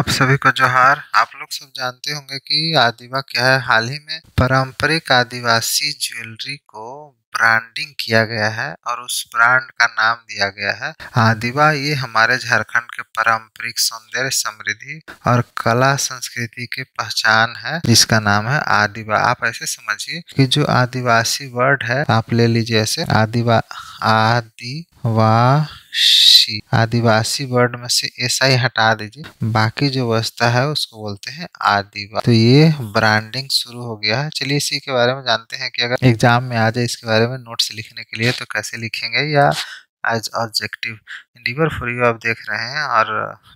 आप सभी को जोहार। आप लोग सब जानते होंगे कि आदिवा क्या है। हाल ही में पारंपरिक आदिवासी ज्वेलरी को ब्रांडिंग किया गया है और उस ब्रांड का नाम दिया गया है आदिवा। ये हमारे झारखंड के पारंपरिक सौंदर्य समृद्धि और कला संस्कृति की पहचान है, जिसका नाम है आदिवा। आप ऐसे समझिए कि जो आदिवासी वर्ड है, आप ले लीजिए ऐसे, आदिवा आदिवासी आदिवासी वर्ड में से ऐसा ही हटा दीजिए। बाकी जो व्यवस्था है उसको बोलते हैं आदिवा तो ये ब्रांडिंग शुरू हो गया है। चलिए इसी के बारे में जानते हैं कि अगर एग्ज़ाम में आ जाए इसके बारे में नोट्स लिखने के लिए तो कैसे लिखेंगे या as objective endeavour for you आप देख रहे हैं और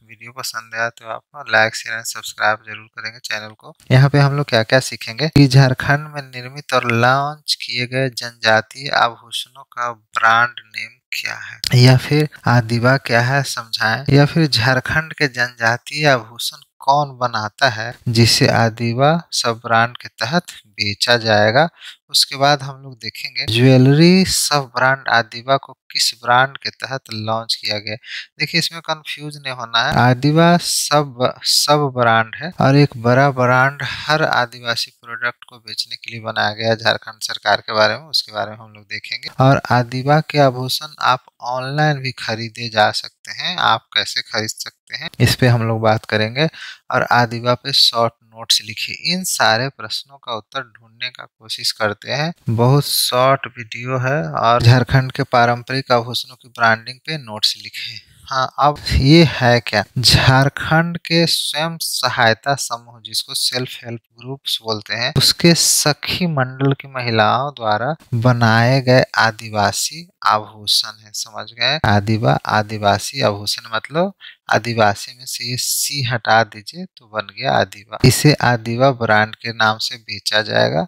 वीडियो पसंद आया तो आप लाइक शेयर एंड सब्सक्राइब ज़रूर करेंगे चैनल को। यहाँ पे हम लोग क्या क्या सीखेंगे? कि झारखंड में निर्मित और लॉन्च किए गए जनजातीय आभूषणों का ब्रांड नेम क्या है? या फिर आदिवा क्या है समझाएँ? या फिर झारखंड के जनजातीय आभूषण कौन बनाता है जिसे आदिवा सब ब्रांड के तहत बेचा जाएगा? उसके बाद हम लोग देखेंगे। ज्वेलरी सब ब्रांड, आदिवा को किस ब्रांड के तहत लॉन्च किया गया। देखिए, इसमें कंफ्यूज नहीं होना है। आदिवा सब सब ब्रांड है और एक बड़ा ब्रांड हर आदिवासी प्रोडक्ट को बेचने के लिए बनाया गया झारखंड सरकार के बारे में, उसके बारे में हम लोग देखेंगे। और आदिवा के आभूषण आप ऑनलाइन भी खरीदे जा सकते हैं, आप कैसे खरीद सकते हैं, इस पे हम लोग बात करेंगे। और आदिवा पे शॉर्ट नोट्स लिखिए। इन सारे प्रश्नों का उत्तर ढूँढने का कोशिश करते हैं। बहुत शॉर्ट वीडियो है और झारखंड के पारंपरिक आभूषणों की ब्रांडिंग पे नोट्स लिखे हाँ। अब ये है क्या? झारखंड के स्वयं सहायता समूह, जिसको सेल्फ हेल्प ग्रुप्स बोलते हैं, उसके सखी मंडल की महिलाओं द्वारा बनाए गए आदिवासी आभूषण है। समझ गए? आदिवा, आदिवासी आभूषण मतलब आदिवासी में से ये सी हटा दीजिए तो बन गया आदिवा। इसे आदिवा ब्रांड के नाम से बेचा जाएगा।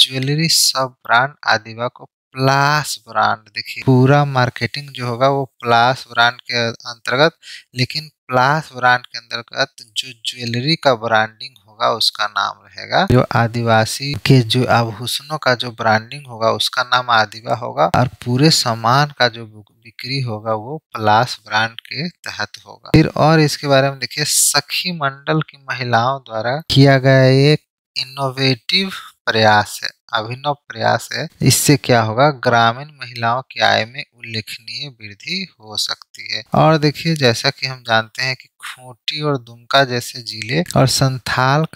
ज्वेलरी सब ब्रांड आदिवा को प्लास ब्रांड देखिए पूरा मार्केटिंग जो होगा वो प्लास ब्रांड के अंतर्गत, लेकिन प्लास ब्रांड के अंतर्गत जो ज्वेलरी का ब्रांडिंग होगा उसका नाम रहेगा। जो आदिवासी के जो आभूषणों का जो ब्रांडिंग होगा उसका नाम आदिवा होगा, और पूरे सामान का जो बिक्री होगा वो प्लास ब्रांड के तहत होगा। फिर और इसके बारे में देखिए, सखी मंडल की महिलाओं द्वारा किया गया एक इनोवेटिव प्रयास है, अभिनव प्रयास है। इससे क्या होगा, ग्रामीण महिलाओं की आय में उल्लेखनीय वृद्धि हो सकती है। और देखिए, जैसा कि हम जानते हैं कि खूंटी और दुमका जैसे ज़िले और संथाल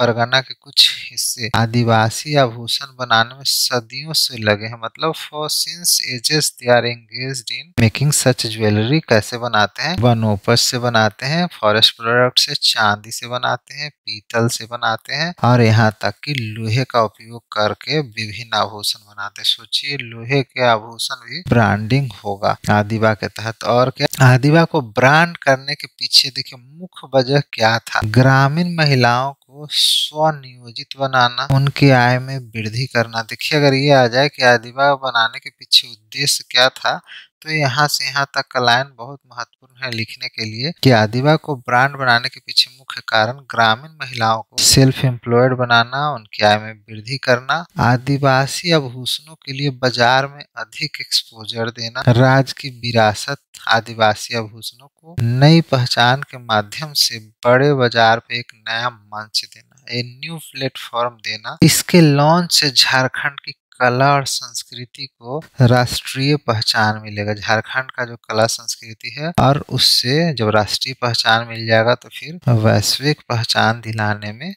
परगना के कुछ हिस्से आदिवासी आभूषण बनाने में सदियों से लगे हैं। मतलब since ages they are engaged in making such jewellery कैसे बनाते हैं? वनोपज से बनाते हैं फॉरेस्ट प्रोडक्ट से, चांदी से बनाते हैं, पीतल से बनाते हैं और यहाँ तक कि लोहे का उपयोग करके विभिन्न आभूषण बनाते हैं। सोचिए लोहे के आभूषण भी ब्रांडिंग होगा। आदिवा के तहत और क्या? आदिवा को ब्रांड करने के पीछे देखिए, मुख्य वजह क्या था? ग्रामीण महिलाओं को स्वनियोजित बनाना, उनकी आय में वृद्धि करना। देखिए, अगर ये आ जाए कि आदिवा बनाने के पीछे उद्देश्य क्या था तो यहाँ से यहाँ तक का लाइन बहुत महत्वपूर्ण है लिखने के लिए कि आदिवा को ब्रांड बनाने के पीछे मुख्य कारण ग्रामीण महिलाओं को सेल्फ एम्प्लॉयड बनाना, उनकी आय में वृद्धि करना, आदिवासी आभूषणों के लिए बाज़ार में अधिक एक्सपोजर देना राज्य की विरासत आदिवासी आभूषणों को नई पहचान के माध्यम से बड़े बाज़ार पे एक नया मंच देना ए न्यू प्लेटफॉर्म देना, इसके लॉन्च से झारखंड की कला और संस्कृति को राष्ट्रीय पहचान मिलेगा। झारखंड का जो कला संस्कृति है और उससे जब राष्ट्रीय पहचान मिल जाएगा तो फिर वैश्विक पहचान दिलाने में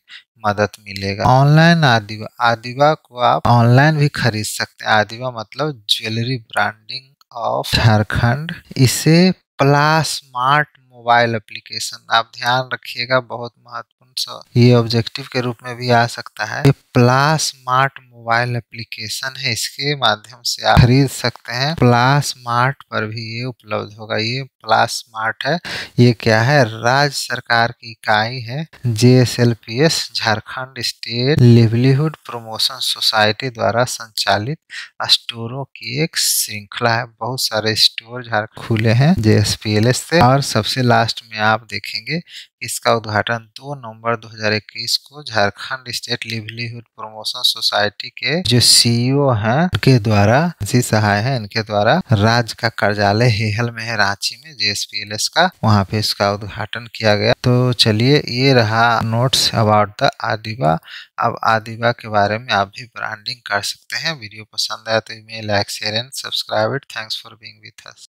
मदद मिलेगा। ऑनलाइन आदिवा आदिवा को आप ऑनलाइन भी खरीद सकते हैं। आदिवा मतलब ज्वेलरी ब्रांडिंग ऑफ़ झारखंड। इसे प्ला स्मार्ट मोबाइल एप्लीकेशन। आप ध्यान रखिएगा, बहुत महत्वपूर्ण ये ऑब्जेक्टिव के रूप में भी आ सकता है। ये प्ला स्मार्ट मोबाइल एप्लीकेशन है। इसके माध्यम से आप खरीद सकते हैं। प्लास स्मार्ट पर भी ये उपलब्ध होगा। ये प्लास स्मार्ट है। ये क्या है? राज्य सरकार की इकाई है। J S L P S Jharkhand state livelihood promotion society द्वारा संचालित स्टोरों की एक श्रृंखला है। बहुत सारे स्टोर झारखंड खुले हैं। J S P L S से। और सबसे लास्ट में आप देखेंगे इसका उद्घाटन 2 नवंबर 2021 को Jharkhand state livelihood promotion society के जो सीईओ हैं के द्वारा, जी सहाय है, इनके द्वारा राज्य का कार्यालय हेहल में है, रांची में जेएसपीएलएस का, वहाँ पे इसका उद्घाटन किया गया। तो चलिए, ये रहा नोट्स अबाउट द आदिवा अब आदिवा के बारे में आप भी ब्रांडिंग कर सकते हैं। वीडियो पसंद आया तो email like share and subscribe it thanks for being with us